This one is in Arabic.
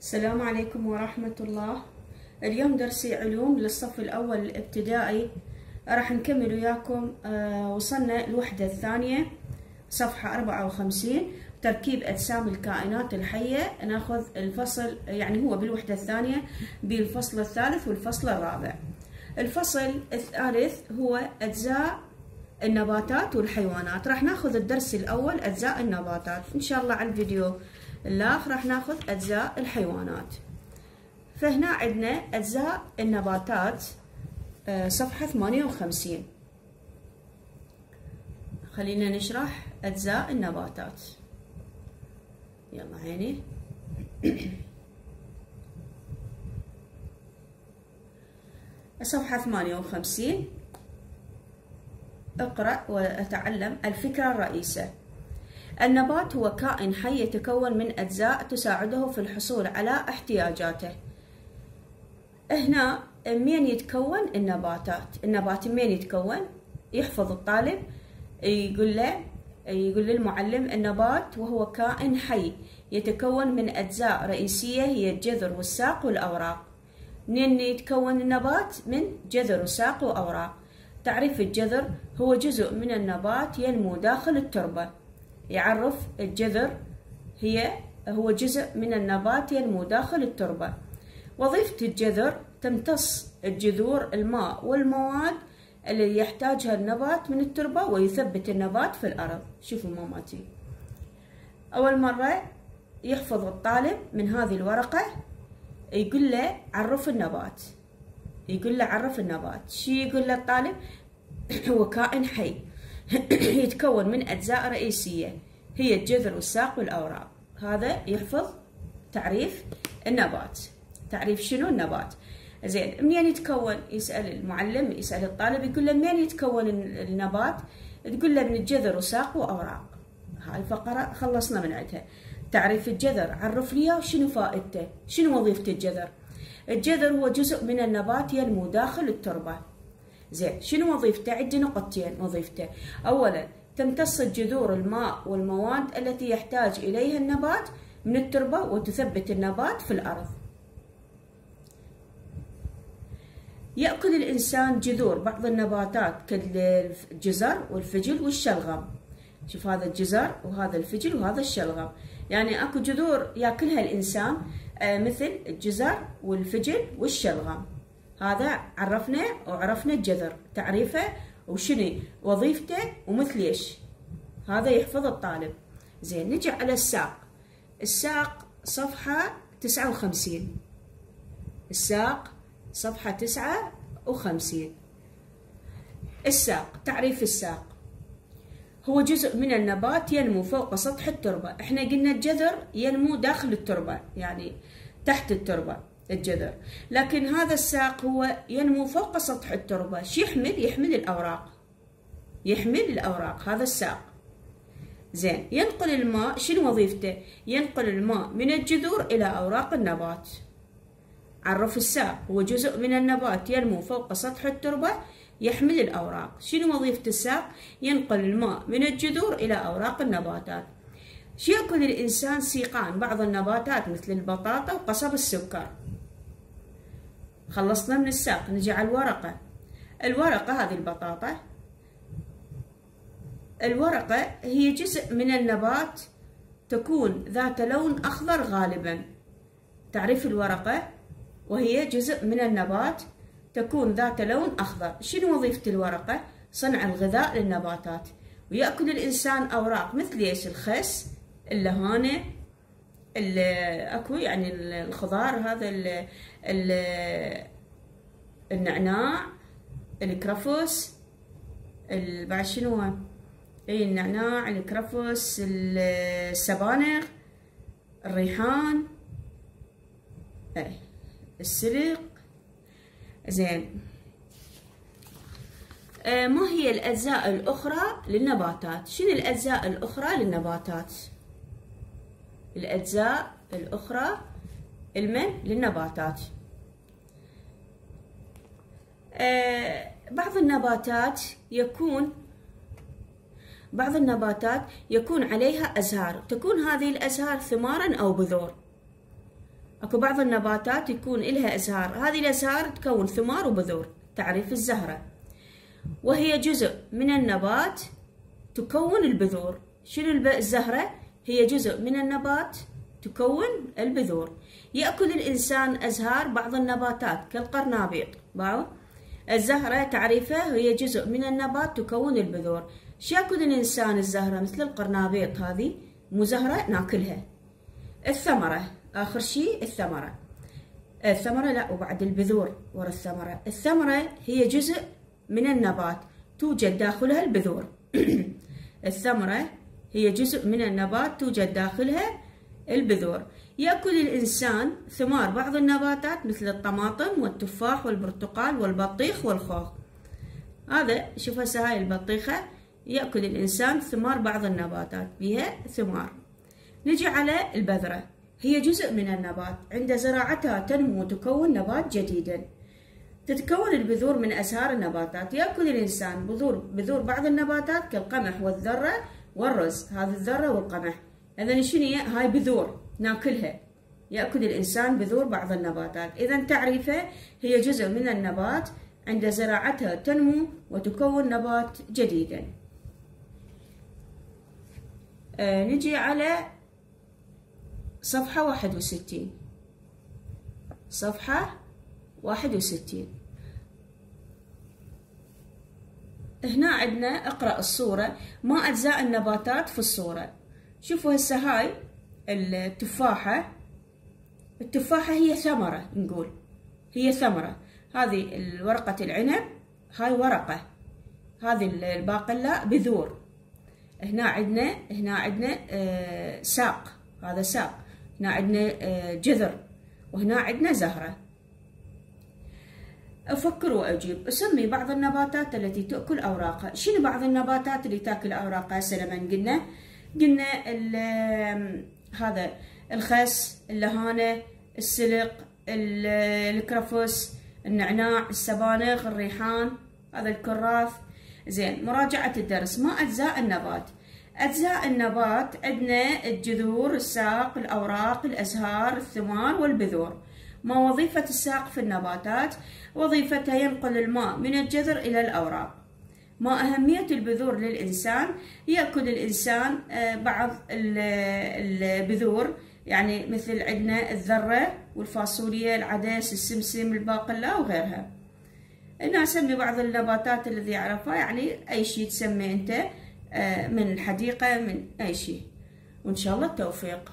السلام عليكم ورحمة الله. اليوم درسي علوم للصف الأول الابتدائي. راح نكمل وياكم آه، وصلنا الوحدة الثانية صفحة أربعة وخمسين تركيب أجسام الكائنات الحية. ناخذ الفصل يعني هو بالوحدة الثانية بالفصل الثالث والفصل الرابع. الفصل الثالث هو أجزاء النباتات والحيوانات. راح ناخذ الدرس الأول أجزاء النباتات. إن شاء الله على الفيديو. الآخر راح ناخذ أجزاء الحيوانات. فهنا عندنا أجزاء النباتات آه، صفحة 58 خلينا نشرح أجزاء النباتات. يلا عيني صفحة 58 اقرأ وأتعلم الفكرة الرئيسة. النبات هو كائن حي يتكون من أجزاء تساعده في الحصول على احتياجاته. هنا من يتكون؟ النباتات. النبات من يتكون؟ يحفظ الطالب يقول له يقول للمعلم النبات وهو كائن حي يتكون من أجزاء رئيسية هي الجذر والساق والأوراق. منين يتكون النبات؟ من جذر وساق وأوراق. تعريف الجذر هو جزء من النبات ينمو داخل التربة. يعرف الجذر هي هو جزء من النبات ينمو داخل التربة. وظيفة الجذر تمتص الجذور الماء والمواد اللي يحتاجها النبات من التربة ويثبت النبات في الأرض. شوفوا ماماتي أول مرة يحفظ الطالب من هذه الورقة يقول له عرف النبات. يقول له عرف النبات. شو يقول له الطالب؟ هو كائن حي. يتكون من أجزاء رئيسية. هي الجذر والساق والأوراق. هذا يحفظ تعريف النبات. تعريف شنو النبات؟ زين منين يتكون؟ يسأل المعلم يسأل الطالب يقول له منين يتكون النبات؟ تقول له من الجذر وساق وأوراق هاي الفقرة خلصنا من عندها. تعريف الجذر عرف لي وشنو فائدته؟ شنو وظيفة الجذر؟ الجذر هو جزء من النبات ينمو داخل التربة. زين شنو وظيفته؟ عندي نقطتين وظيفته. اولا تمتص الجذور الماء والمواد التي يحتاج إليها النبات من التربة وتثبت النبات في الأرض. يأكل الإنسان جذور بعض النباتات كالجزر والفجل والشلغم. شوف هذا الجزر وهذا الفجل وهذا الشلغم. يعني أكو جذور يأكلها الإنسان آه، مثل الجزر والفجل والشلغم. هذا عرفنا وعرفنا الجذر تعريفه وشنو؟ وظيفته ومثل إيش؟ هذا يحفظ الطالب. زين نجي على الساق. الساق صفحة تسعة وخمسين. الساق صفحة تسعة وخمسين. الساق تعريف الساق. هو جزء من النبات ينمو فوق سطح التربة. إحنا قلنا الجذر ينمو داخل التربة يعني تحت التربة. الجذر لكن هذا الساق هو ينمو فوق سطح التربة. شو يحمل؟ يحمل الأوراق. يحمل الأوراق. هذا الساق. زين. ينقل الماء. شنو وظيفته؟ ينقل الماء من الجذور إلى أوراق النبات. عرف الساق. هو جزء من النبات. ينمو فوق سطح التربة. يحمل الأوراق. شنو وظيفة الساق؟ ينقل الماء من الجذور إلى أوراق النباتات. شو يأكل الإنسان؟ سيقان. بعض النباتات مثل البطاطا وقصب السكر. خلصنا من الساق نجي على الورقة. الورقة هذه البطاطا. الورقة هي جزء من النبات تكون ذات لون أخضر غالبا. تعريف الورقة؟ وهي جزء من النبات تكون ذات لون أخضر. شنو وظيفة الورقة؟ صنع الغذاء للنباتات. ويأكل الإنسان أوراق مثل إيش؟ الخس اللهانة أكو يعني الخضار هذا ال ال النعناع الكرفس بعد شنو إي النعناع الكرفس السبانخ الريحان إي السلق زين ما هي الأجزاء الأخرى للنباتات؟ شنو الأجزاء الأخرى للنباتات؟ الأجزاء الأخرى المن للنباتات. آه بعض النباتات يكون بعض النباتات يكون عليها أزهار. تكون هذه الأزهار ثمارا أو بذور. أكو بعض النباتات يكون إلها أزهار. هذه الأزهار تكون ثمار وبذور. تعريف الزهرة. وهي جزء من النبات تكون البذور. شنو الزهرة؟ هي جزء من النبات تكون البذور. يأكل الإنسان أزهار بعض النباتات كالقرنابيط. باو الزهرة تعريفه هي جزء من النبات تكون البذور. يأكل الإنسان الزهرة مثل القرنابيط هذه؟ مو زهرة ناكلها. الثمرة آخر شيء الثمرة. الثمرة لا وبعد البذور ورا الثمرة. الثمرة هي جزء من النبات توجد داخلها البذور. الثمرة هي جزء من النبات توجد داخلها البذور. يأكل الإنسان ثمار بعض النباتات مثل الطماطم والتفاح والبرتقال والبطيخ والخوخ. هذا شوف هسه هاي البطيخة يأكل الإنسان ثمار بعض النباتات بها ثمار. نجي على البذرة. هي جزء من النبات عند زراعتها تنمو وتكون نبات جديدا. تتكون البذور من أزهار النباتات. يأكل الإنسان بذور بذور بعض النباتات كالقمح والذرة والرز هذه الذرة والقمح. إذا شنو هاي بذور ناكلها. يأكل الإنسان بذور بعض النباتات. إذا تعريفه هي جزء من النبات عند زراعتها تنمو وتكون نبات جديدا آه نجي على صفحة واحد وستين. صفحة واحد وستين. هنا عندنا اقرأ الصورة ما أجزاء النباتات في الصورة شوفوا هسه هاي التفاحة. التفاحة هي ثمرة نقول. هي ثمرة. هذه ورقة العنب هاي ورقة. هذه الباقلاء بذور. هنا عندنا هنا عندنا آه ساق. هذا ساق. هنا عندنا آه جذر. وهنا عندنا زهرة. أفكر وأجيب. أسمي بعض النباتات التي تأكل أوراقها شنو بعض النباتات اللي تأكل أوراقها هسه لما قلنا قلنا هذا الخس اللهانة السلق الكرفس النعناع السبانخ الريحان هذا الكراث. زين مراجعة الدرس. ما أجزاء النبات؟ أجزاء النبات عندنا الجذور الساق الأوراق الأزهار الثمار والبذور. ما وظيفة الساق في النباتات وظيفتها ينقل الماء من الجذر إلى الأوراق. ما أهمية البذور للإنسان يأكل الإنسان بعض البذور يعني مثل عندنا الذرة والفاصوليا العدس السمسم الباقلاء وغيرها. أنا أسمي بعض النباتات الذي أعرفها يعني أي شيء تسمي أنت من الحديقة من أي شيء. وإن شاء الله التوفيق.